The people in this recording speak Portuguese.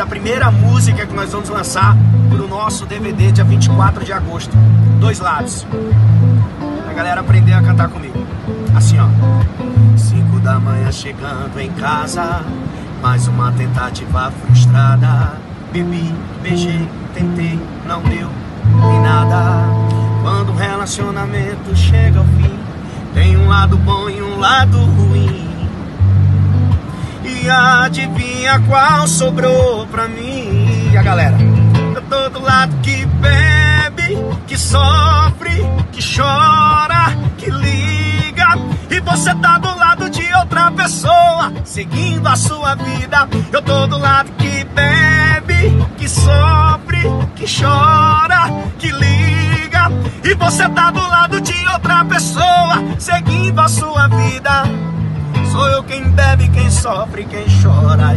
da primeira música que nós vamos lançar pro nosso DVD dia 24 de agosto. Dois lados. A galera aprender a cantar comigo. Assim, ó. Cinco da manhã chegando em casa, mais uma tentativa frustrada. Bebi, beijei, tentei, não deu em nada. Quando o relacionamento chega ao fim, tem um lado bom e um adivinha qual sobrou pra mim? E a galera? Eu tô do lado que bebe, que sofre, que chora, que liga. E você tá do lado de outra pessoa, seguindo a sua vida. Eu tô do lado que bebe, que sofre, que chora, que liga. E você tá do lado de outra pessoa, seguindo a sua vida. Sou eu quem bebe, quem sofre, quem chora.